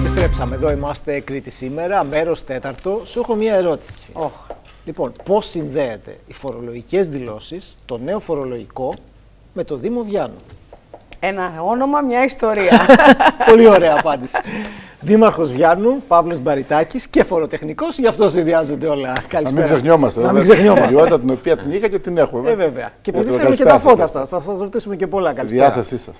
Επιστρέψαμε. Εδώ είμαστε Κρήτη σήμερα, μέρος τέταρτο. Σου έχω μία ερώτηση. Oh. Λοιπόν, πώς συνδέεται οι φορολογικές δηλώσεις, το νέο φορολογικό, με το Δήμο Βιάνου. Ένα όνομα, μια ιστορία. Πολύ ωραία απάντηση. Δήμαρχος Βιάννου, Παύλος Μπαριτάκης και φοροτεχνικός, γι' αυτό συνδυάζονται όλα. Να Καλησπέρα. μην ξεχνιόμαστε. Να μην βέβαια. ξεχνιόμαστε. Η ιδιότητα την οποία την είχα και την έχω. Ε, βέβαια. Και επειδή το θέλουμε και καλησπέρα τα σας. φώτα σας, θα σας ρωτήσουμε και πολλά. Στη Καλησπέρα. διάθεσή σας.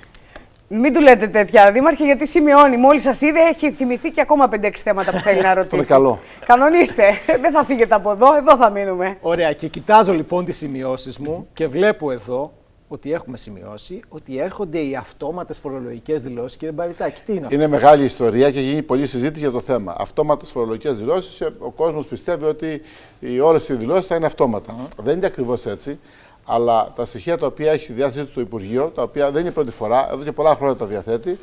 Μην του λέτε τέτοια, Δήμαρχε, γιατί σημειώνει. Μόλις σας είδε, έχει θυμηθεί και ακόμα 5-6 θέματα που θέλει να ρωτήσει. είναι καλό. Κανονίστε. Δεν θα φύγετε από εδώ, εδώ θα μείνουμε. Ωραία, και κοιτάζω λοιπόν τις σημειώσεις μου και βλέπω εδώ ότι έχουμε σημειώσει ότι έρχονται οι αυτόματες φορολογικές δηλώσεις. Κύριε Μπαριτάκη, τι είναι αυτό; Είναι μεγάλη ιστορία και έχει γίνει πολλή συζήτηση για το θέμα. Αυτόματες φορολογικές δηλώσεις. Ο κόσμος πιστεύει ότι όλες οι δηλώσεις θα είναι αυτόματα. Δεν είναι ακριβώς έτσι. Αλλά τα στοιχεία τα οποία έχει στη διάθεσή του το Υπουργείο, τα οποία δεν είναι πρώτη φορά, εδώ και πολλά χρόνια τα διαθέτει,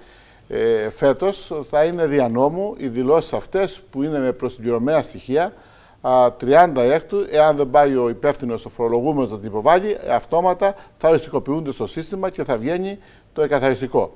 ε, φέτος θα είναι δια νόμου οι δηλώσεις αυτές που είναι με προστιπληρωμένα στοιχεία. α, 30 έκτου, εάν δεν πάει ο υπεύθυνος, ο φορολογούμενος να την υποβάλει, ε, αυτόματα θα οριστικοποιούνται στο σύστημα και θα βγαίνει το εκαθαριστικό.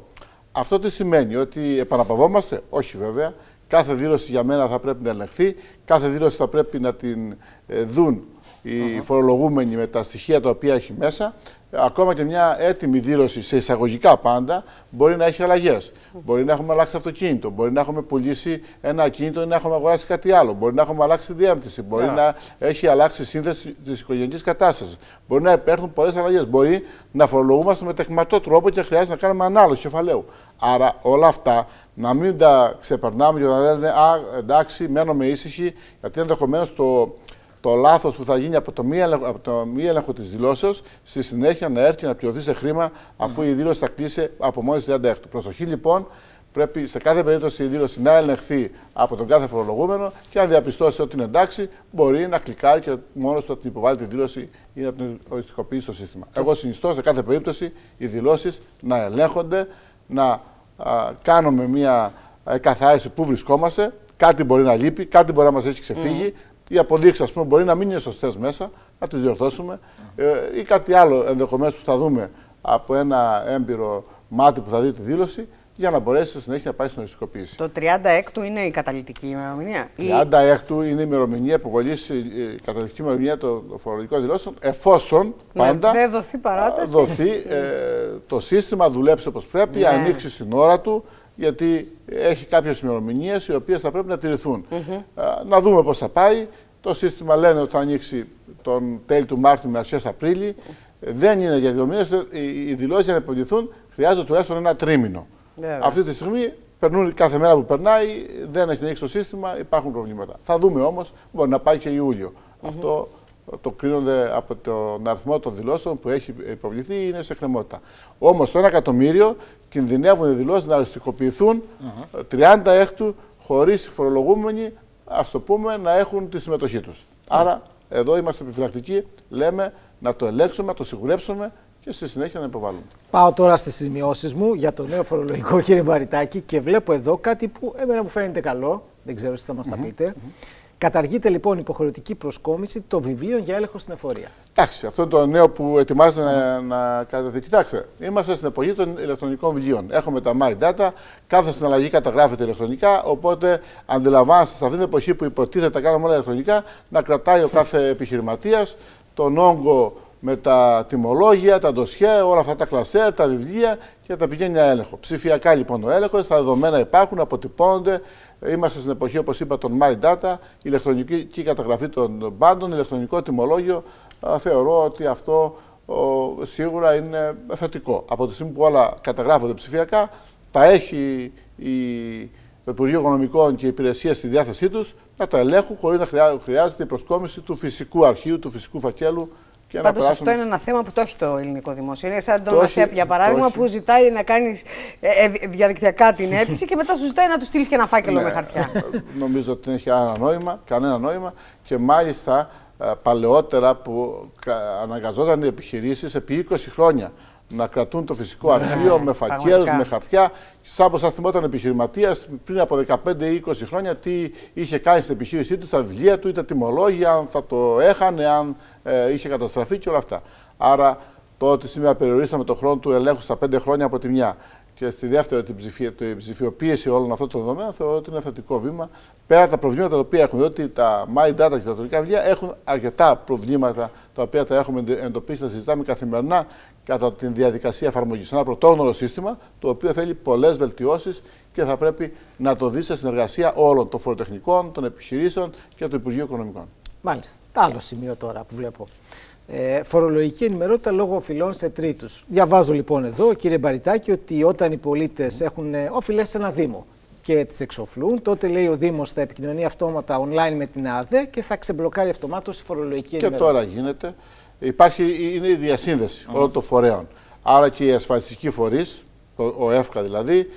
Αυτό τι σημαίνει, ότι επαναπαυόμαστε, όχι βέβαια. Κάθε δήλωση για μένα θα πρέπει να ελεγχθεί, κάθε δήλωση θα πρέπει να την ε, δουν οι φορολογούμενοι με τα στοιχεία τα οποία έχει μέσα. Ακόμα και μια έτοιμη δήλωση σε εισαγωγικά πάντα μπορεί να έχει αλλαγές. Μπορεί να έχουμε αλλάξει αυτοκίνητο, μπορεί να έχουμε πουλήσει ένα ακίνητο ή να έχουμε αγοράσει κάτι άλλο. Μπορεί να έχουμε αλλάξει διεύθυνση, μπορεί να έχει αλλάξει η σύνθεση της οικογενειακή κατάστασης. Μπορεί να υπάρχουν πολλές αλλαγές. Μπορεί να φορολογούμαστε με τεκματό τρόπο και χρειάζεται να κάνουμε ανάλυση κεφαλαίου. Άρα όλα αυτά να μην τα ξεπερνάμε και να λένε Α, εντάξει, μένουμε ήσυχοι, γιατί ενδεχομένως το, το λάθος που θα γίνει από το μη έλεγχο, από το μη έλεγχο της δηλώσεως στη συνέχεια να έρθει να πληρωθεί σε χρήμα αφού η δήλωση θα κλείσει από μόλις 36. Προσοχή λοιπόν, πρέπει σε κάθε περίπτωση η δήλωση να ελεγχθεί από τον κάθε φορολογούμενο και αν διαπιστώσει ότι είναι εντάξει, μπορεί να κλικάρει και μόνος του να την υποβάλει τη δήλωση ή να την οριστικοποιήσει στο σύστημα. Εγώ συνιστώ σε κάθε περίπτωση οι δηλώσεις να ελέγχονται, να α, κάνουμε μια ε, καθάριση που βρισκόμαστε. Κάτι μπορεί να λείπει, κάτι μπορεί να μας έχει ξεφύγει. Οι αποδείξεις, ας πούμε, μπορεί να μην είναι σωστές μέσα, να τις διορθώσουμε. Ε, ή κάτι άλλο ενδεχομένως που θα δούμε από ένα έμπειρο μάτι που θα δει τη δήλωση, για να μπορέσει στη συνέχεια να πάει στην οριστικοποίηση. Το 36 είναι η καταλητική ημερομηνία. ή- 36 είναι η ημερομηνία υποβολή, η καταληκτική ημερομηνία των φορολογικών δηλώσεων, εφόσον Ναι, πάντα δεν δοθεί παράταση. δοθεί ε, το σύστημα, δουλέψει όπως πρέπει, Ναι. ανοίξει στην ώρα του, γιατί έχει κάποιες ημερομηνίες οι οποίες θα πρέπει να τηρηθούν. Ε, να δούμε πώς θα πάει. Το σύστημα λένε ότι θα ανοίξει τον τέλη του Μάρτιου με αρχές Απρίλη. Ε, δεν είναι για δύο μήνες. Οι, οι δηλώσεις για να υποβληθούν χρειάζεται τουλάχιστον ένα τρίμηνο. Βέβαια. Αυτή τη στιγμή περνούν κάθε μέρα που περνάει, δεν έχει ανοίξει το σύστημα, υπάρχουν προβλήματα. Θα δούμε όμως, μπορεί να πάει και Ιούλιο. Αυτό το κρίνονται από τον αριθμό των δηλώσεων που έχει υποβληθεί είναι σε κρεμότητα. Όμως στο 1 εκατομμύριο κινδυνεύουν οι δηλώσεις να αριστικοποιηθούν 30 έκτου χωρίς οι φορολογούμενοι, ας το πούμε, να έχουν τη συμμετοχή τους. Άρα εδώ είμαστε επιφυλακτικοί, λέμε να το ελέγξουμε, να το σιγουρέψουμε και στη συνέχεια να υποβάλουμε. Πάω τώρα στις σημειώσεις μου για το νέο φορολογικό κύριε Μπαριτάκη και βλέπω εδώ κάτι που εμένα μου φαίνεται καλό, δεν ξέρω εσείς θα μας τα πείτε. Καταργείται λοιπόν υποχρεωτική προσκόμιση των βιβλίων για έλεγχο στην εφορία. Εντάξει, αυτό είναι το νέο που ετοιμάζεται να, να καταδεχθεί. Κοιτάξτε, είμαστε στην εποχή των ηλεκτρονικών βιβλίων. Έχουμε τα My Data, κάθε συναλλαγή καταγράφεται ηλεκτρονικά. Οπότε αντιλαμβάνεστε σε αυτήν την εποχή που υποτίθεται τα κάνουμε όλα ηλεκτρονικά, να κρατάει ο κάθε επιχειρηματίας τον όγκο με τα τιμολόγια, τα ντοσιέ, όλα αυτά τα κλασέρ, τα βιβλία και τα πηγαίνει για έλεγχο. Ψηφιακά λοιπόν ο έλεγχος, τα δεδομένα υπάρχουν, αποτυπώνονται. Είμαστε στην εποχή, όπως είπα, των My Data, ηλεκτρονική καταγραφή των πάντων, ηλεκτρονικό τιμολόγιο. Α, Θεωρώ ότι αυτό ο, σίγουρα είναι θετικό. Από τη στιγμή που όλα καταγράφονται ψηφιακά, τα έχει η, το Υπουργείο Οικονομικών και οι υπηρεσίε στη διάθεσή τους να τα ελέγχουν χωρίς να χρειά- χρειάζεται η προσκόμιση του φυσικού αρχείου, του φυσικού φακέλου και να Πάντως περάσουν- αυτό είναι ένα θέμα που το έχει το ελληνικό δημόσιο. Είναι σαν τον Το ΑΣΕΠ, έχει, για το παράδειγμα, έχει. που ζητάει να κάνεις ε, ε, διαδικτυακά την αίτηση και μετά σου ζητάει να του στείλεις και ένα φάκελο Ναι, με χαρτιά. ε, Νομίζω ότι δεν έχει κανένα νόημα, κανένα νόημα και μάλιστα ε, παλαιότερα που κα- αναγκαζόταν οι επιχειρήσεις επί 20 χρόνια να κρατούν το φυσικό αρχείο με φακέλους, πραγματικά. με χαρτιά. Σαν πως θα θυμόταν επιχειρηματίας πριν από 15 ή 20 χρόνια τι είχε κάνει στην επιχείρησή του, στα βιβλία του ή τα τιμολόγια, αν θα το έχανε, αν ε, είχε καταστραφεί και όλα αυτά. Άρα το ότι σήμερα περιορίσαμε το χρόνο του ελέγχου στα 5 χρόνια από τη μια και στη δεύτερη την, ψηφια, την ψηφιοποίηση όλων αυτών των δεδομένων, θεωρώ ότι είναι θετικό βήμα. Πέρα από τα προβλήματα τα οποία έχουν, διότι τα My Data και τα τουρκικά βιβλία έχουν αρκετά προβλήματα τα οποία τα έχουμε εντοπίσει, τα συζητάμε καθημερινά κατά τη διαδικασία εφαρμογής. Ένα πρωτόγνωρο σύστημα το οποίο θέλει πολλές βελτιώσεις και θα πρέπει να το δει σε συνεργασία όλων των φοροτεχνικών, των επιχειρήσεων και του Υπουργείου Οικονομικών. Μάλιστα. Άλλο σημείο τώρα που βλέπω. Ε, φορολογική ενημερότητα λόγω οφειλών σε τρίτους. Διαβάζω λοιπόν εδώ, κύριε Μπαριτάκη, ότι όταν οι πολίτες έχουν ε, οφειλές σε ένα Δήμο και τις εξοφλούν, τότε λέει ο Δήμος θα επικοινωνεί αυτόματα online με την ΑΔΕ και θα ξεμπλοκάρει αυτομάτως η φορολογική ενημερότητα. Και τώρα γίνεται. Υπάρχει, είναι η διασύνδεση mm. όλων των φορέων. Άρα και οι ασφαλιστικοί φορείς, ο ΕΦΚΑ δηλαδή,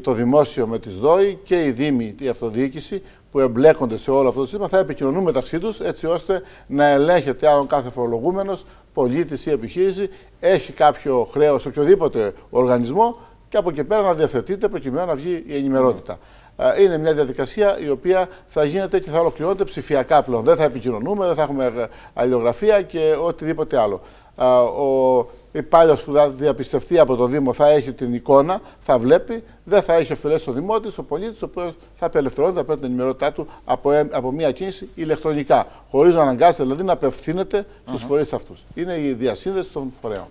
το δημόσιο με τις ΔΟΗ και η Δήμη, η αυτοδιοίκηση που εμπλέκονται σε όλο αυτό το σύστημα θα επικοινωνούν μεταξύ τους έτσι ώστε να ελέγχεται αν κάθε φορολογούμενος, πολίτης ή επιχείρηση έχει κάποιο χρέος σε οποιοδήποτε οργανισμό και από εκεί πέρα να διαθετείται προκειμένου να βγει η ενημερότητα. Ε, είναι μια διαδικασία η οποία θα γίνεται και θα ολοκληρώνεται ψηφιακά πλέον. Δεν θα επικοινωνούμε, δεν θα έχουμε αλληλογραφία και οτιδήποτε άλλο. Ε, ο υπάλληλος που θα διαπιστευτεί από το Δήμο θα έχει την εικόνα, θα βλέπει, δεν θα έχει ωφελές στο Δημότη, ο πολίτη, ο οποίος θα απελευθερώνεται, θα παίρνει την ενημερότητά του από, από μια κίνηση ηλεκτρονικά. Χωρίς να αναγκάζεται δηλαδή να απευθύνεται στους uh -huh. φορείς αυτούς. Είναι η διασύνδεση των φορέων.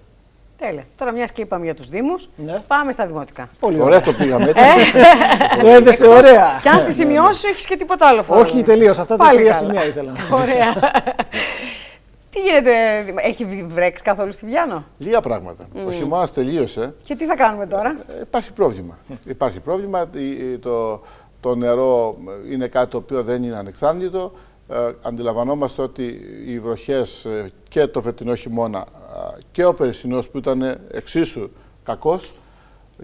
Τέλεια. Τώρα, μιας και είπαμε για τους Δήμους, ναι. πάμε στα δημοτικά. Πολύ ωραία, το πήγαμε έτσι. Ε, το έδεσε ωραία. Και αν στη σημειώσεις σου έχεις και τίποτα άλλο φόρο. Όχι, τελείως. Αυτά τα τρία σημεία ήθελα. Ωραία. Τι γίνεται, έχει βρέξει καθόλου στη Βιάνο; Λίγα πράγματα. Mm. Ο χειμώνα τελείωσε. Και τι θα κάνουμε τώρα; Ε, υπάρχει πρόβλημα. υπάρχει πρόβλημα. Το, το νερό είναι κάτι το οποίο δεν είναι ανεξάρτητο. Ε, αντιλαμβανόμαστε ότι οι βροχές ε, και το φετινό χειμώνα ε, και ο περσινός που ήταν εξίσου κακός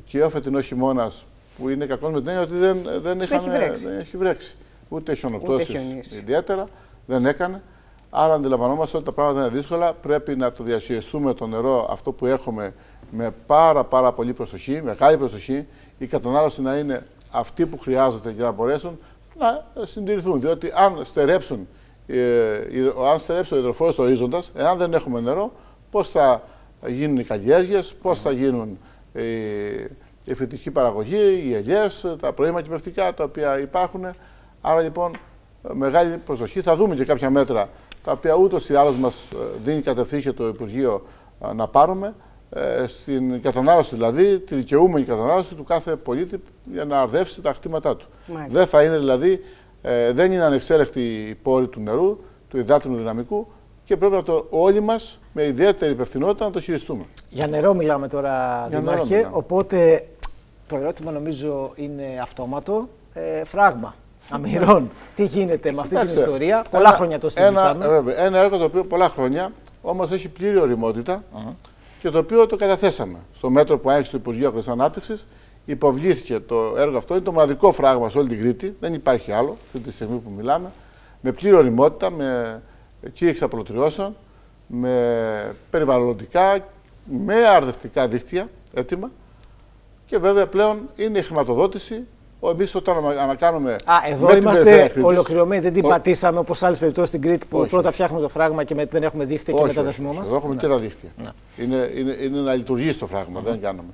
και ο φετινός χειμώνας που είναι κακός με την έννοια ότι δεν, δεν, είχαμε, έχει βρέξει. δεν έχει βρέξει. Ούτε χιονοπτώσεις ιδιαίτερα δεν έκανε. Άρα αντιλαμβανόμαστε ότι τα πράγματα είναι δύσκολα. Πρέπει να το διαχειριστούμε το νερό αυτό που έχουμε με πάρα πάρα πολύ προσοχή, μεγάλη προσοχή. Η κατανάλωση να είναι αυτή που χρειάζεται για να μπορέσουν να συντηρηθούν. Διότι αν στερέψουν, ε, αν στερέψει ο υδροφόρος ορίζοντας, εάν δεν έχουμε νερό, πώς θα γίνουν οι καλλιέργειες, πώς θα γίνουν η, η φυτική παραγωγή, οι ελιές, τα προϊόντα κυπευτικά τα οποία υπάρχουν. Άρα λοιπόν μεγάλη προσοχή. Θα δούμε και κάποια μέτρα τα οποία ούτως ή άλλως μας ε, δίνει κατευθύνση το Υπουργείο ε, να πάρουμε ε, στην κατανάλωση, δηλαδή τη δικαιούμενη κατανάλωση του κάθε πολίτη για να αρδεύσει τα χτήματά του. Δεν θα είναι δηλαδή, δεν είναι ανεξέλεκτη η πόρη του νερού, του υδάτινου δυναμικού και πρέπει να το όλοι μας με ιδιαίτερη υπευθυνότητα να το χειριστούμε. Για νερό μιλάμε τώρα, Για Δημάρχε. Οπότε το ερώτημα νομίζω είναι αυτόματο. Ε, φράγμα αμυρών. Τι γίνεται με αυτή την ιστορία; Πολλά χρόνια το συζητάμε. Ένα, βέβαια, ένα έργο το οποίο πολλά χρόνια όμως έχει πλήρη οριμότητα και το οποίο το καταθέσαμε στο μέτρο που άνοιξε το Υπουργείο Ακροτική Ανάπτυξης. Υποβλήθηκε το έργο αυτό. Είναι το μοναδικό φράγμα σε όλη την Κρήτη. Δεν υπάρχει άλλο αυτή τη στιγμή που μιλάμε. Με πλήρη οριμότητα, με κήρυξη απολωτριώσεων, με περιβαλλοντικά, με αρδευτικά δίκτυα έτοιμα. Και βέβαια πλέον είναι η χρηματοδότηση Εμείς όταν ανακάνουμε. Α, εδώ είμαστε ολοκληρωμένοι. Δεν την πατήσαμε όπως άλλες περιπτώσεις στην Κρήτη που πρώτα φτιάχνουμε το φράγμα και δεν έχουμε δίχτυα και μετά δεν θυμόμαστε. Εδώ έχουμε και τα δίχτυα. Είναι, είναι, είναι να λειτουργήσει το φράγμα, δεν κάνουμε.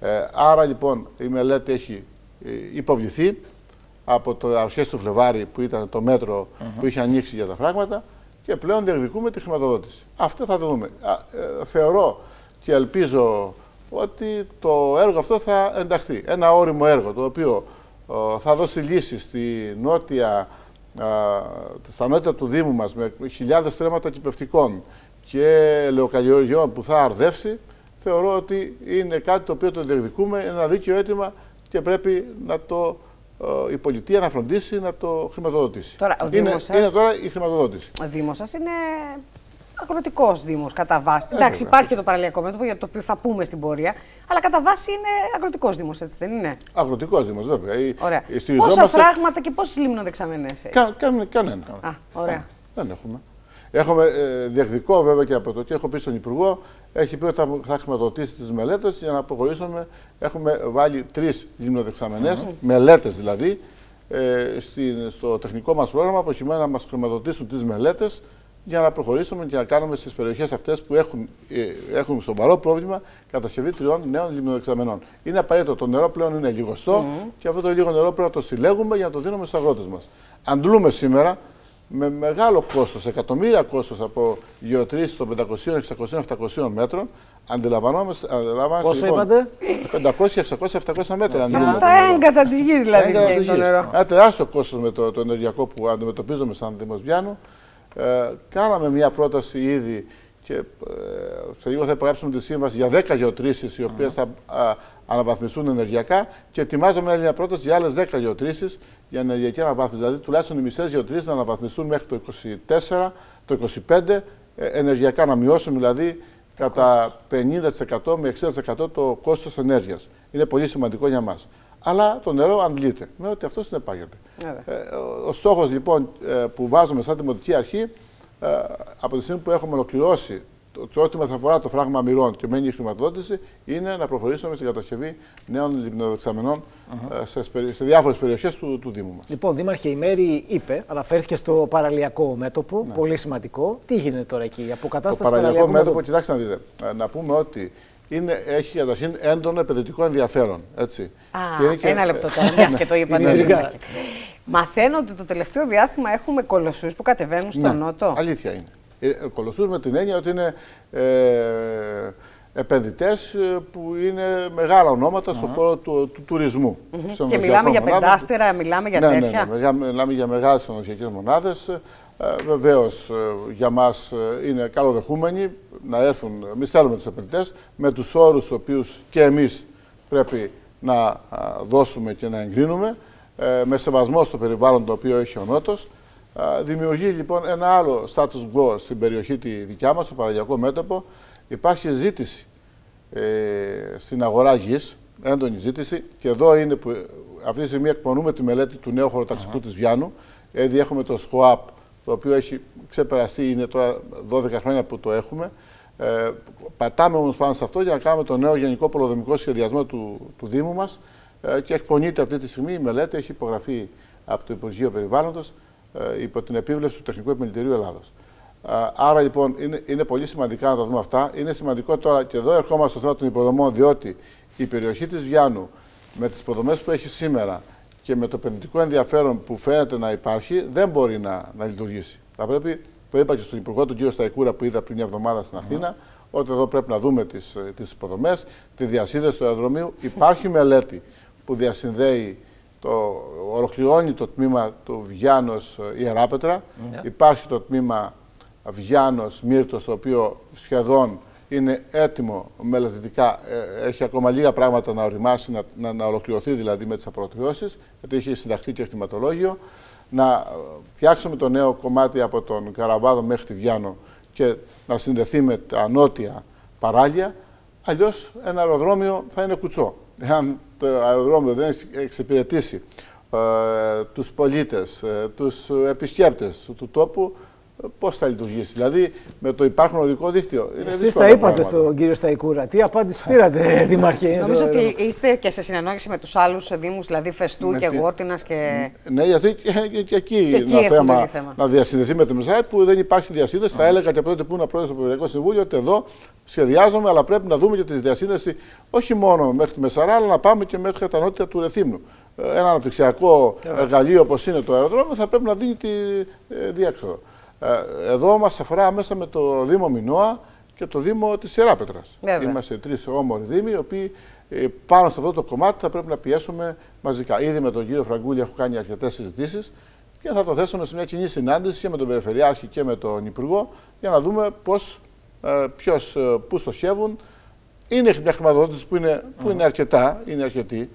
Ε, άρα λοιπόν η μελέτη έχει ε, υποβληθεί από το αρχές του Φλεβάρι που ήταν το μέτρο που είχε ανοίξει για τα φράγματα και πλέον διεκδικούμε τη χρηματοδότηση. Αυτό θα το δούμε. Ε, θεωρώ και ελπίζω ότι το έργο αυτό θα ενταχθεί. Ένα όριμο έργο το οποίο θα δώσει λύση στη νότια, στα νότια του Δήμου μας με χιλιάδες στρέμματα κυπευτικών και λεοκαλλιεργιών που θα αρδεύσει, θεωρώ ότι είναι κάτι το οποίο το διεκδικούμε, είναι ένα δίκαιο αίτημα και πρέπει να το η πολιτεία να φροντίσει να το χρηματοδοτήσει. Τώρα, ο είναι, είναι τώρα η χρηματοδότηση. Ο Δήμος σας είναι αγροτικός Δήμος κατά βάση. Ε, Εντάξει, υπάρχει το παραλιακό μέτωπο για το οποίο θα πούμε στην πορεία, αλλά κατά βάση είναι αγροτικός Δήμος, έτσι δεν είναι; Αγροτικός Δήμος, βέβαια. Ωραία. Πόσα φράγματα και πόσες λίμνοδεξαμενέ έχει; Κα, κα, κανένα. Α, ωραία. δεν έχουμε. Έχουμε ε, διεκδικό βέβαια και από το και έχω πει στον Υπουργό, έχει πει ότι θα, θα χρηματοδοτήσει τις μελέτες για να προχωρήσουμε. Έχουμε βάλει τρεις λιμνοδεξαμενέ, mm -hmm. μελέτες δηλαδή, ε, στην, στο τεχνικό μας πρόγραμμα, προκειμένου να μας χρηματοδοτήσουν τις μελέτες για να προχωρήσουμε και να κάνουμε στις περιοχές αυτές που έχουν, ε, έχουν σοβαρό πρόβλημα κατασκευή τριών νέων λιμνοδεξαμενών. Είναι απαραίτητο. Το νερό πλέον είναι λιγοστό και αυτό το λίγο νερό πρέπει να το συλλέγουμε για να το δίνουμε στους αγρότες μας. Αντλούμε σήμερα με μεγάλο κόστος, εκατομμύρια κόστος από γεωτρήσεις των 500, 600, 700 μέτρων. Αντιλαμβανόμαστε. Πόσο λοιπόν, είπατε; 500, 600, 700 μέτρα. Σαν τα έγκατα της γης δηλαδή. το νερό. Ένα τεράστιο κόστος με το, το ενεργειακό που αντιμετωπίζουμε σαν Δημοσβιάνου. Ε, κάναμε μια πρόταση ήδη και ε, σε λίγο θα υπογράψουμε τη σύμβαση για 10 γεωτρήσεις οι οποίες θα α, αναβαθμιστούν ενεργειακά και ετοιμάζαμε μια πρόταση για άλλες 10 γεωτρήσεις για ενεργειακή αναβάθμιση. Δηλαδή τουλάχιστον οι μισές γεωτρήσεις να αναβαθμιστούν μέχρι το 24, το 25, ε, ενεργειακά να μειώσουν δηλαδή κατά 50% με 60% το κόστος ενέργειας. Είναι πολύ σημαντικό για μας αλλά το νερό αντλείται με ότι αυτό συνεπάγεται. Ε, ο, ο στόχος λοιπόν ε, που βάζουμε σαν δημοτική αρχή, ε, από τη στιγμή που έχουμε ολοκληρώσει το ό,τι μα αφορά το φράγμα μοιρών και μένει η χρηματοδότηση, είναι να προχωρήσουμε στην κατασκευή νέων λιμνοδεξαμενών uh -huh. σε, σε διάφορες περιοχές του, του Δήμου μας. Λοιπόν, Δήμαρχε, η Μέρη είπε, αναφέρθηκε στο παραλιακό μέτωπο, ναι. πολύ σημαντικό. Τι γίνεται τώρα εκεί, η αποκατάσταση του παραλιακού μέτωπο. μέτωπο κοιτάξτε να δείτε. Να πούμε ότι είναι, έχει καταρχήν έντονο επενδυτικό ενδιαφέρον. Έτσι. Α, και... ένα λεπτό τώρα, μιας και το είπατε. Μαθαίνω ότι το τελευταίο διάστημα έχουμε κολοσσούς που κατεβαίνουν στο ναι, νότο. Αλήθεια είναι. Ε, κολοσσούς με την έννοια ότι είναι ε, επενδυτές ε, που είναι μεγάλα ονόματα στον χώρο του, του τουρισμού. Mm -hmm. Και μιλάμε για πεντάστερα, μιλάμε για ναι, τέτοια. Ναι, ναι, μιλάμε για μεγάλες ενωσιακές μονάδες. Ε, Βεβαίως ε, για μας ε, είναι καλοδεχούμενοι να έρθουν. Εμείς θέλουμε τους επενδυτές με τους όρους του οποίους και εμείς πρέπει να δώσουμε και να εγκρίνουμε, με σεβασμό στο περιβάλλον το οποίο έχει ο Νότος. Δημιουργεί λοιπόν ένα άλλο status quo στην περιοχή τη δικιά μας, στο παραγιακό μέτωπο. Υπάρχει ζήτηση ε, στην αγορά γης, έντονη ζήτηση, και εδώ είναι που αυτή τη στιγμή εκπονούμε τη μελέτη του νέου χωροταξικού uh -huh. της Βιάνου. Ήδη έχουμε το ΣΚΟΑΠ το οποίο έχει ξεπεραστεί, είναι τώρα 12 χρόνια που το έχουμε. Ε, πατάμε όμως πάνω σε αυτό για να κάνουμε το νέο γενικό πολυδομικό σχεδιασμό του, του Δήμου μας ε, και εκπονείται αυτή τη στιγμή η μελέτη, έχει υπογραφεί από το Υπουργείο Περιβάλλοντος ε, υπό την επίβλεψη του Τεχνικού Επιμελητηρίου Ελλάδος. Ε, άρα λοιπόν είναι, είναι πολύ σημαντικά να τα δούμε αυτά. Είναι σημαντικό τώρα και εδώ ερχόμαστε στο θέμα των υποδομών, διότι η περιοχή της Βιάνου με τις υποδομές που έχει σήμερα και με το επενδυτικό ενδιαφέρον που φαίνεται να υπάρχει, δεν μπορεί να, να λειτουργήσει. Θα πρέπει, το είπα και στον Υπουργό, τον κύριο Σταϊκούρα, που είδα πριν μια εβδομάδα στην Αθήνα, ότι εδώ πρέπει να δούμε τις τις υποδομές, τη διασύνδεση του αεροδρομίου. Υπάρχει μελέτη που διασυνδέει, το, ολοκληρώνει το τμήμα του Βιάνος ε, Ιεράπετρα. Υπάρχει το τμήμα Βιάνος Μύρτος, το οποίο σχεδόν είναι έτοιμο μελετητικά, ε, έχει ακόμα λίγα πράγματα να οριμάσει, να, να, να ολοκληρωθεί δηλαδή με τις απολωτριώσεις, γιατί έχει συνταχθεί και κτηματολόγιο, να φτιάξουμε το νέο κομμάτι από τον Καραβάδο μέχρι τη Βιάνο και να συνδεθεί με τα νότια παράλια, αλλιώς ένα αεροδρόμιο θα είναι κουτσό. Εάν το αεροδρόμιο δεν εξυπηρετήσει ε, τους πολίτες, ε, τους επισκέπτες του τόπου, Πώς θα λειτουργήσει, Δηλαδή με το υπάρχον οδικό δίκτυο. Εσείς τα είπατε στον κύριο Σταϊκούρα. Τι απάντηση πήρατε, Δημαρχέ. Νομίζω ότι είστε και σε συνεννόηση με τους άλλους Δήμους, δηλαδή Φεστού και Γόρτινας. Και... Ναι, γιατί και, και, εκεί είναι ένα θέμα, θέμα, να διασυνδεθεί με τη Μεσάη που δεν υπάρχει διασύνδεση. Mm. Θα έλεγα και από τότε που ήμουν πρόεδρος του Περιφερειακού Συμβούλιο ότι εδώ σχεδιάζομαι, αλλά πρέπει να δούμε και τη διασύνδεση όχι μόνο μέχρι τη Μεσαρά, αλλά να πάμε και μέχρι τα νότια του Ρεθύμνου. Ένα αναπτυξιακό εργαλείο όπως είναι το αεροδρόμιο θα πρέπει να δίνει τη ε, διέξοδο. Ε, εδώ μας αφορά άμεσα με το Δήμο Μινώα και το Δήμο της Ιεράπετρας. Είμαστε τρεις όμοροι δήμοι, οι οποίοι ε, πάνω σε αυτό το κομμάτι θα πρέπει να πιέσουμε μαζικά. Ήδη με τον κύριο Φραγκούλη έχω κάνει αρκετές συζητήσεις και θα το θέσουμε σε μια κοινή συνάντηση και με τον Περιφερειάρχη και με τον Υπουργό για να δούμε πώς, ε, ποιος, πού στοχεύουν. Είναι μια χρηματοδότηση που είναι, που είναι αρκετά, είναι αρκετή,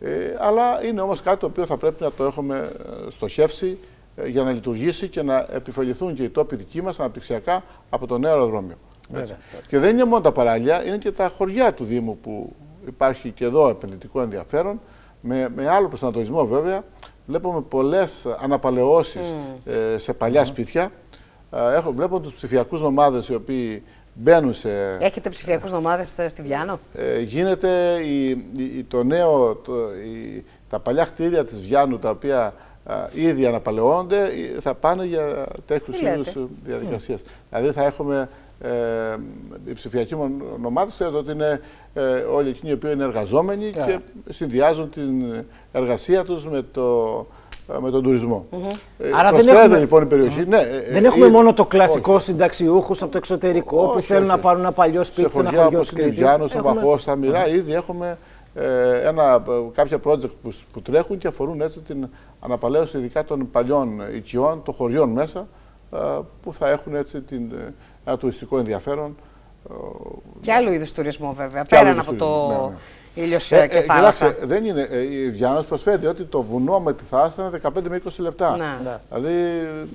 ε, αλλά είναι όμως κάτι το οποίο θα πρέπει να το έχουμε στοχεύσει ε, για να λειτουργήσει και να επιφεληθούν και οι τόποι δικοί μας αναπτυξιακά από το νέο αεροδρόμιο. Και δεν είναι μόνο τα παράλια, είναι και τα χωριά του Δήμου που υπάρχει και εδώ επενδυτικό ενδιαφέρον. Με, με άλλο προσανατολισμό βέβαια, βλέπουμε πολλές αναπαλαιώσεις mm. ε, σε παλιά mm. σπίτια. Ε, έχω, βλέπω τους ψηφιακούς νομάδες οι οποίοι μπαίνουν σε. Έχετε ψηφιακούς νομάδες στη Βιάνο; Ε, γίνεται η, η, το νέο, το, η, τα παλιά κτίρια της Βιάνου τα οποία α, ήδη αναπαλαιώνται θα πάνε για τέτοιους είδους διαδικασίες. Mm. Δηλαδή θα έχουμε ε, η ψηφιακή ομάδα θεωρείται ότι είναι ε, όλοι εκείνοι οι οποίοι είναι εργαζόμενοι yeah. και συνδυάζουν την εργασία τους με το, με τον τουρισμό. Mm -hmm. ε, Άρα δεν έχουμε... λοιπόν η περιοχή. Mm -hmm. ναι, ε, δεν έχουμε μόνο το κλασικό συνταξιούχους από το εξωτερικό όχι, που θέλουν όχι, να πάρουν ένα παλιό σπίτι σε ένα χωριό της Κρήτης. Γιάννος, έχουμε... Βαχό, στα Μοιρά, mm -hmm. ήδη έχουμε ε, ένα, κάποια project που, που τρέχουν και αφορούν έτσι την αναπαλαίωση ειδικά των παλιών οικειών, των χωριών μέσα, που θα έχουν έτσι την, ένα τουριστικό ενδιαφέρον. Και άλλου είδους τουρισμό βέβαια, πέραν από το ναι, ναι. ήλιος ε, και ε, θάλασσα. Κοιτάξτε, δεν είναι, ε, η Βιάννας προσφέρει ότι το βουνό με τη θάλασσα είναι 15 με 20 λεπτά. Ναι. ναι. Δηλαδή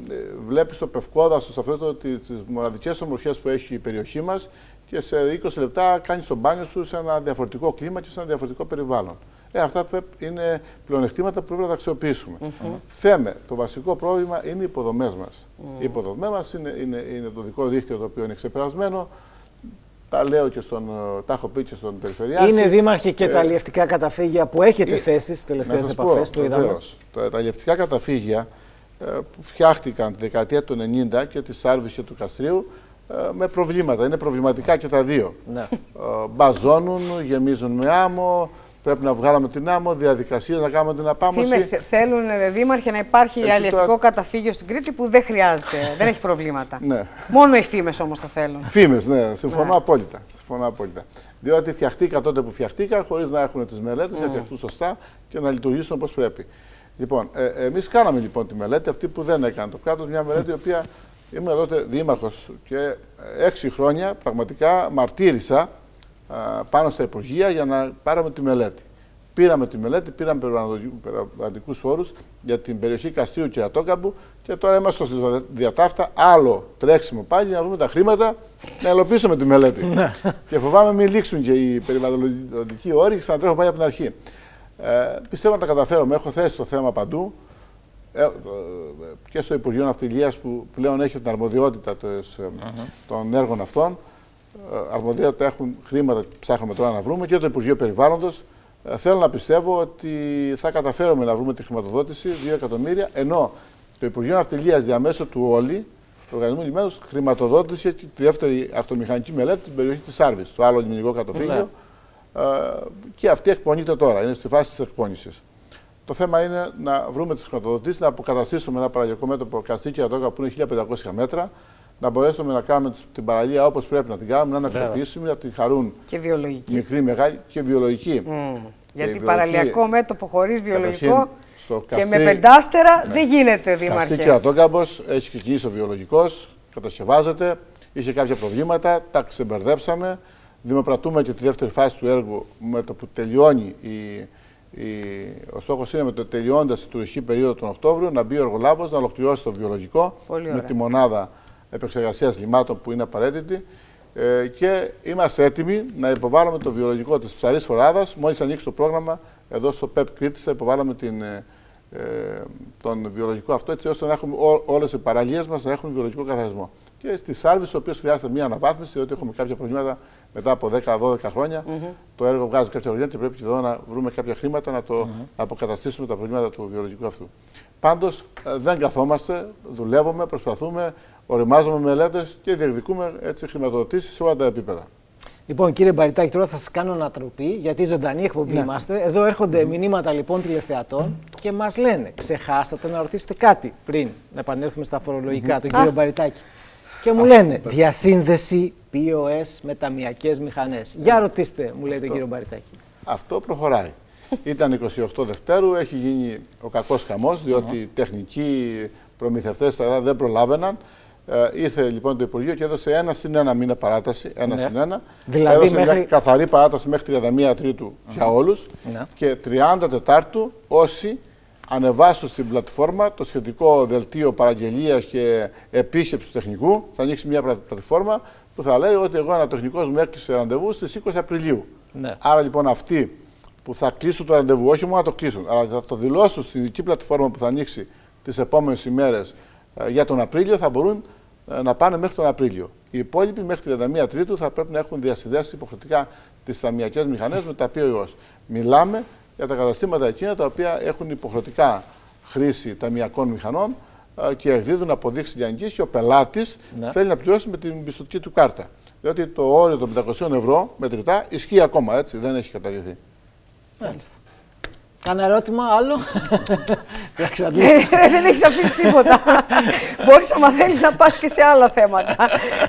ε, βλέπεις το Πευκόδασο σε αυτό τις μοναδικές ομορφιές που έχει η περιοχή μας και σε 20 λεπτά κάνεις το μπάνιο σου σε ένα διαφορετικό κλίμα και σε ένα διαφορετικό περιβάλλον. Ε, αυτά είναι πλεονεκτήματα που πρέπει να τα αξιοποιήσουμε. Mm -hmm. Θέμε, το βασικό πρόβλημα είναι οι υποδομές μας. Mm. Οι υποδομές μας είναι, είναι, είναι το δικό δίκτυο το οποίο είναι ξεπερασμένο. Τα λέω και στον, τα έχω πει και στον Περιφερειάρχη. Είναι δήμαρχοι και ε, τα αλλιευτικά καταφύγια που έχετε ε, θέσει στις τελευταίες επαφές, το είδαμε. Τα, τα αλλιευτικά καταφύγια ε, που φτιάχτηκαν τη δεκαετία του 90 και τη Σάρβησης του Καστρίου ε, με προβλήματα. Είναι προβληματικά και τα δύο. Ναι. Ε, μπαζώνουν, γεμίζουν με άμμο, Πρέπει να βγάλουμε την άμμο, διαδικασίες να κάνουμε την απάμωση. Φήμες θέλουν, ε, δήμαρχε, να υπάρχει Εκεί αλλιευτικό τώρα... καταφύγιο στην Κρήτη που δεν χρειάζεται, δεν έχει προβλήματα. Ναι. Μόνο οι φήμε όμως το θέλουν. Φήμε, ναι, συμφωνώ ναι. απόλυτα. Συμφωνώ απόλυτα. Διότι φτιαχτήκα τότε που φτιαχτήκα, χωρίς να έχουν τις μελέτες, mm. να φτιαχτούν σωστά και να λειτουργήσουν όπως πρέπει. Λοιπόν, ε, εμείς κάναμε λοιπόν τη μελέτη, αυτή που δεν έκανε το κράτος, μια μελέτη η οποία ήμουν τότε δήμαρχος και έξι χρόνια πραγματικά μαρτύρησα πάνω στα Υπουργεία για να πάρουμε τη μελέτη. Πήραμε τη μελέτη, πήραμε περιβαλλοντικούς όρου για την περιοχή Καστίου και Ατόκαμπου και τώρα είμαστε στο διατάφτα. Άλλο τρέξιμο πάλι για να βρούμε τα χρήματα να ελοπίσουμε τη μελέτη. Ναι. και φοβάμαι μην λήξουν και οι περιβαλλοντικοί όροι και να τρέχω πάλι από την αρχή. Ε, πιστεύω να τα καταφέρουμε. Έχω θέσει το θέμα παντού ε, ε και στο Υπουργείο Ναυτιλίας που πλέον έχει την αρμοδιότητα των έργων αυτών. Ε, αρμοδιότητα έχουν χρήματα, ψάχνουμε τώρα να βρούμε, και το Υπουργείο Περιβάλλοντος. Ε, θέλω να πιστεύω ότι θα καταφέρουμε να βρούμε τη χρηματοδότηση 2 εκατομμύρια, ενώ το Υπουργείο Ναυτιλίας διαμέσου του Όλη, του Οργανισμού Λιμένου, χρηματοδότησε τη δεύτερη αυτομηχανική μελέτη στην περιοχή της Σάρβης, το άλλο λιμενικό κατοφύγιο. Ναι. Ε, και αυτή εκπονείται τώρα, είναι στη φάση της εκπόνησης. Το θέμα είναι να βρούμε τις χρηματοδοτήσεις, να αποκαταστήσουμε ένα παραγωγικό μέτωπο Καστίκια Ατόκα που είναι 1500 μέτρα, να μπορέσουμε να κάνουμε την παραλία όπως πρέπει να την κάνουμε, να την αξιοποιήσουμε, να την χαρούν και βιολογική. μικρή, μεγάλη και βιολογική. Mm. Γιατί παραλιακό μέτωπο χωρίς βιολογικό και με πεντάστερα ναι. δεν γίνεται, Δήμαρχε. Και Ατόκαμπος έχει ξεκινήσει ο βιολογικός, κατασκευάζεται, είχε κάποια προβλήματα, τα ξεμπερδέψαμε. Δημοπρατούμε και τη δεύτερη φάση του έργου με το που τελειώνει η, η, ο στόχος είναι με το τελειώνοντα η τουριστική περίοδο τον Οκτώβριο να μπει ο εργολάβος να ολοκληρώσει το βιολογικό με τη μονάδα επεξεργασίας λιμάτων που είναι απαραίτητη ε, και είμαστε έτοιμοι να υποβάλουμε το βιολογικό της ψαρής φοράδας. Μόλις ανοίξει το πρόγραμμα, εδώ στο ΠΕΠ Κρήτη θα υποβάλουμε την, ε, ε, τον βιολογικό αυτό, έτσι ώστε να έχουμε όλες οι παραλίες μας να έχουν βιολογικό καθαρισμό. Και στη Σάρβη, ο οποίος χρειάζεται μια αναβάθμιση, διότι έχουμε κάποια προβλήματα μετά από 10-12 χρόνια. Mm -hmm. Το έργο βγάζει κάποια προβλήματα και πρέπει και εδώ να βρούμε κάποια χρήματα να, το, mm -hmm. να αποκαταστήσουμε τα προβλήματα του βιολογικού αυτού. Πάντως ε, δεν καθόμαστε, δουλεύουμε, προσπαθούμε, οριμάζουμε μελέτες και διεκδικούμε έτσι χρηματοδοτήσεις σε όλα τα επίπεδα. Λοιπόν, κύριε Μπαριτάκη, τώρα θα σας κάνω ανατροπή, γιατί ζωντανή εκπομπή ναι. είμαστε. Εδώ έρχονται mm -hmm. μηνύματα λοιπόν τηλεθεατών και μας λένε: Ξεχάσατε να ρωτήσετε κάτι πριν να επανέλθουμε στα φορολογικά, mm -hmm. τον κύριο Μπαριτάκη. Και μου λένε διασύνδεση POS με ταμιακέ μηχανές. Για ρωτήστε, μου λέει τον κύριο Μπαριτάκη. Αυτό προχωράει. Ήταν 28 Δευτέρου, έχει γίνει ο κακός χαμός, διότι οι τεχνικοί προμηθευτές τώρα δεν προλάβαιναν. Ε, ήρθε λοιπόν το Υπουργείο και έδωσε ένα συν ένα μήνα παράταση. Ένα ναι. συν ένα. Δηλαδή έδωσε μέχρι... μια καθαρή παράταση μέχρι 31 Τρίτου uh για όλους. Ναι. Και 30 Τετάρτου όσοι ανεβάσουν στην πλατφόρμα το σχετικό δελτίο παραγγελίας και επίσκεψης του τεχνικού. Θα ανοίξει μια πλατφόρμα που θα λέει ότι εγώ ένα τεχνικό μου έκλεισε ραντεβού στις 20 Απριλίου. Ναι. Άρα λοιπόν αυτοί που θα κλείσουν το ραντεβού, όχι μόνο να το κλείσουν, αλλά θα το δηλώσουν στην ειδική πλατφόρμα που θα ανοίξει τις επόμενες ημέρες ε, για τον Απρίλιο, θα μπορούν ε, να πάνε μέχρι τον Απρίλιο. Οι υπόλοιποι μέχρι 31 Τρίτου θα πρέπει να έχουν διασυνδέσει υποχρεωτικά τις ταμιακές μηχανές με τα POS. Μιλάμε για τα καταστήματα εκείνα τα οποία έχουν υποχρεωτικά χρήση ταμιακών μηχανών ε, και εκδίδουν αποδείξεις λιανική και ο πελάτης Ναι. θέλει να πληρώσει με την πιστοτική του κάρτα. Διότι το όριο των 500 ευρώ μετρητά ισχύει ακόμα έτσι, δεν έχει καταργηθεί. Μάλιστα. Κάνα ερώτημα άλλο. Εντάξει, αντλήσουμε. Ε, δεν έχεις αφήσει τίποτα. Μπορείς, άμα θέλεις, να πας και σε άλλα θέματα.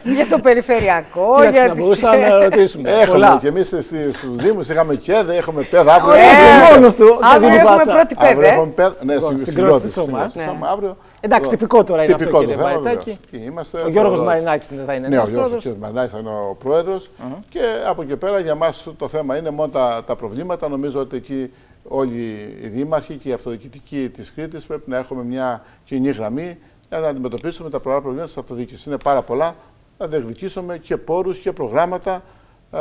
για το περιφερειακό, Κοίταξε, για να τις- μπορούσαμε να ρωτήσουμε. Έχουμε Πολλά. και εμείς στους Δήμους είχαμε ΚΕΔ, έχουμε ΠΕΔ αύριο. Ωραία. έχουμε Μόνος του, τα Αύριο δίνει έχουμε πάτσα. πρώτη Αύριο πέδε. έχουμε ΠΕΔ. Ναι, Λοιπόν, συ- συγκρότηση συγκρότηση, σώμα. συγκρότηση Ναι. σώμα. Αύριο. Εντάξει, το- τυπικό τώρα είναι αυτό, τυπικό κύριε το θέμα, Μαριτάκη. βέβαια. Και Είμαστε, Ο Γιώργος το- Μαρινάκης δεν θα είναι Ναι, ο νέος Γιώργος πρόεδρος. κ. Μαρινάκης θα είναι ο πρόεδρος. Και από εκεί πέρα για μας το θέμα είναι μόνο τα, τα προβλήματα. Νομίζω ότι εκεί όλοι οι δήμαρχοι και οι αυτοδιοικητικοί της Κρήτης πρέπει να έχουμε μια κοινή γραμμή για να αντιμετωπίσουμε τα πολλά προβλήματα της αυτοδιοίκησης. Είναι πάρα πολλά. Να διεκδικήσουμε και πόρους και προγράμματα α,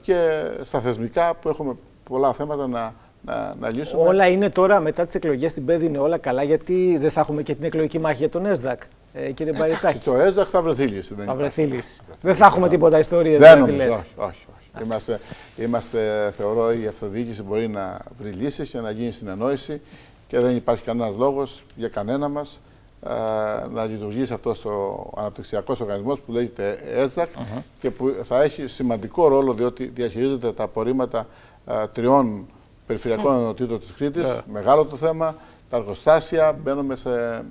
και στα θεσμικά που έχουμε πολλά θέματα να, να, να λύσουμε. Όλα είναι τώρα μετά τις εκλογές στην ΠΕΔ είναι όλα καλά, γιατί δεν θα έχουμε και την εκλογική μάχη για τον ΕΣΔΑΚ. Ε, κύριε Μπαριτάκη, Και ο ΕΖΑΚ θα βρεθεί λύση. δεν θα υπάρχει. βρεθεί λύση. Δεν θα έχουμε τίποτα ιστορίες. Δεν νομίζω, όχι, όχι. όχι. Είμαστε, είμαστε, θεωρώ, η αυτοδιοίκηση μπορεί να βρει λύσεις και να γίνει συνεννόηση και δεν υπάρχει κανένας λόγος για κανένα μας ε, να λειτουργήσει αυτός ο αναπτυξιακός οργανισμός που λέγεται ΕΣΔΑΚ και που θα έχει σημαντικό ρόλο διότι διαχειρίζεται τα απορρίμματα ε, τριών περιφερειακών ενωτήτων της Κρήτης. Μεγάλο το θέμα. Τα εργοστάσια μπαίνουμε σε ε,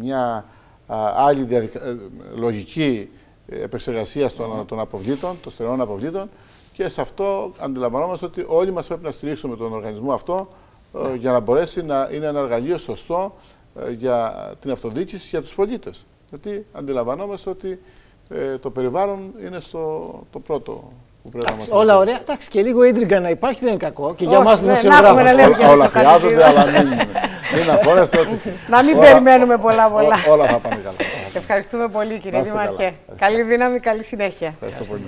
μια α, άλλη διαδικα... ε, λογική επεξεργασίας των, των αποβλήτων, των στερεών αποβλήτων και σε αυτό αντιλαμβανόμαστε ότι όλοι μας πρέπει να στηρίξουμε τον οργανισμό αυτό ε, για να μπορέσει να είναι ένα εργαλείο σωστό ε, για την αυτοδιοίκηση για τους πολίτες. Γιατί αντιλαμβανόμαστε ότι ε, το περιβάλλον είναι στο, το πρώτο που πρέπει να μας Όλα ωραία. Εντάξει, και λίγο ίντριγκα να υπάρχει δεν είναι κακό. Και για Όχι, εμά ναι, να δημοσιογράφου. έχουμε να λέμε Όλα, και όλα στο χρειάζονται, κατευθείαν. αλλά μην, μην αγχώνεστε ότι Να μην όλα- περιμένουμε πολλά πολλά. ό- όλα θα πάνε καλά. Ευχαριστούμε πολύ, κύριε Να είστε καλά. Δήμαρχε. Ευχαριστώ. Καλή δύναμη, καλή συνέχεια. Ευχαριστώ πολύ.